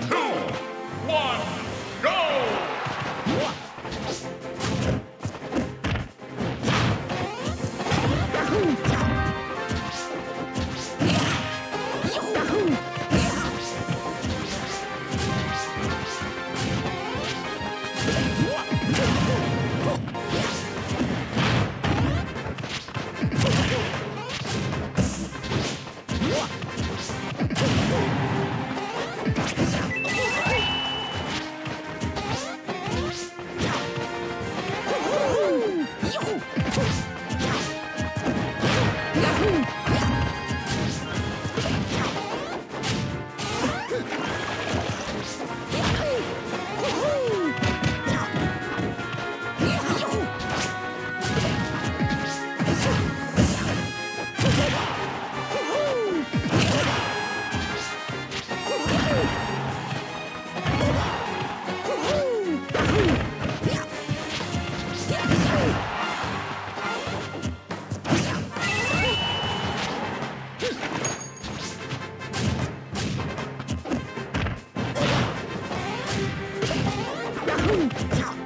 two, one, go! 嗯。真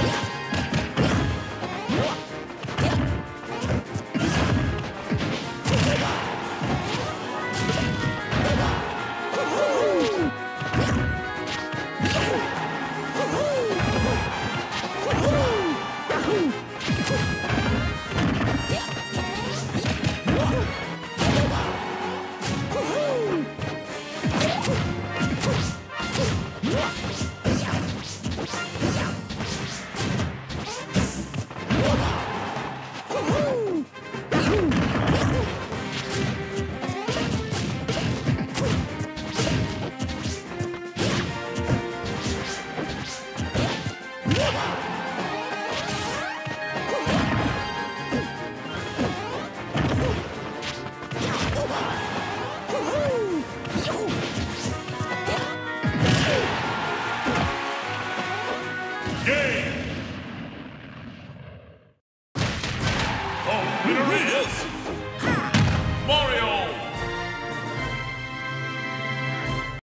Game! The winner is